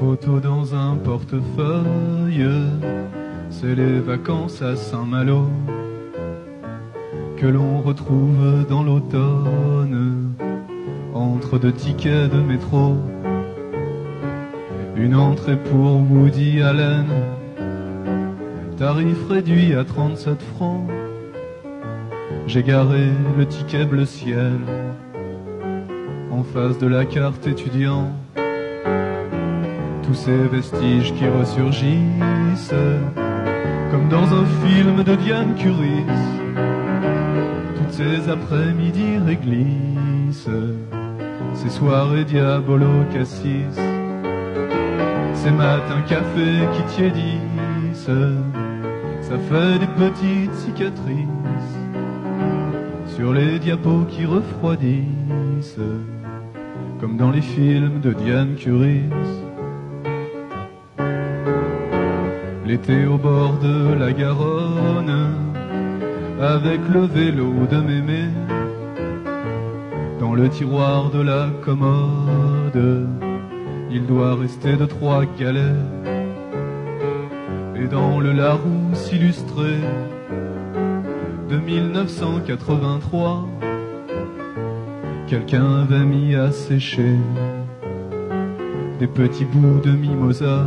photos dans un portefeuille, c'est les vacances à Saint-Malo que l'on retrouve dans l'automne entre deux tickets de métro. Une entrée pour Woody Allen, tarif réduit à 37 francs. J'ai garé le ticket bleu ciel en face de la carte étudiant. Tous ces vestiges qui ressurgissent comme dans un film de Diane Curie. Toutes ces après-midi réglissent, ces soirées diabolo cassis, ces matins café qui tiédissent, ça fait des petites cicatrices sur les diapos qui refroidissent, comme dans les films de Diane Curie. L'été au bord de la Garonne, avec le vélo de mémé, dans le tiroir de la commode, il doit rester de trois galets. Et dans le Larousse illustré de 1983, quelqu'un avait mis à sécher des petits bouts de mimosa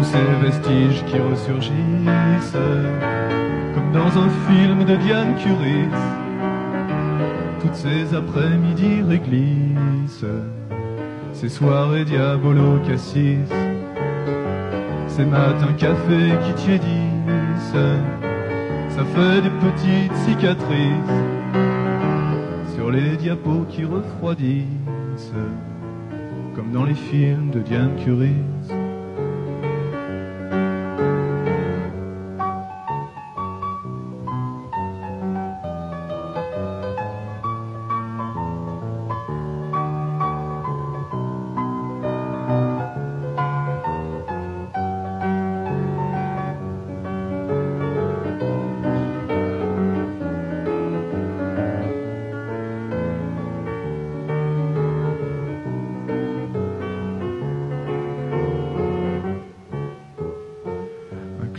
tous ces vestiges qui ressurgissent, comme dans un film de Diane Curie. Toutes ces après-midi réglissent, ces soirées diabolo cassis, ces matins café qui tiédissent, ça fait des petites cicatrices sur les diapos qui refroidissent, comme dans les films de Diane Curie.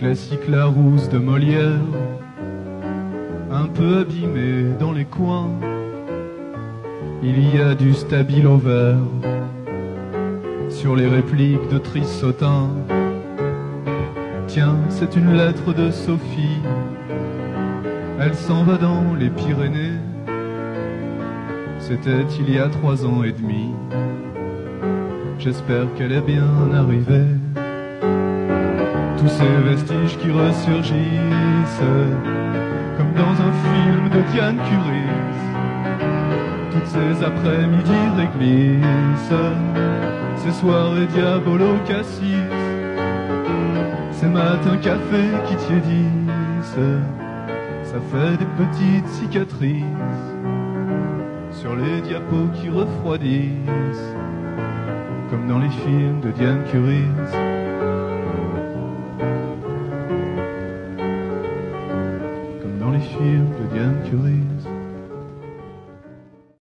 Classique Larousse de Molière, un peu abîmé dans les coins. Il y a du stabilo vert sur les répliques de Trissotin. Tiens, c'est une lettre de Sophie, elle s'en va dans les Pyrénées. C'était il y a trois ans et demi. J'espère qu'elle est bien arrivée tous ces vestiges qui ressurgissent, comme dans un film de Diane Curie. Toutes ces après-midi réglissent, ces soirées diabolo cassis, ces matins café qui tiédissent, ça fait des petites cicatrices sur les diapos qui refroidissent, comme dans les films de Diane Curie.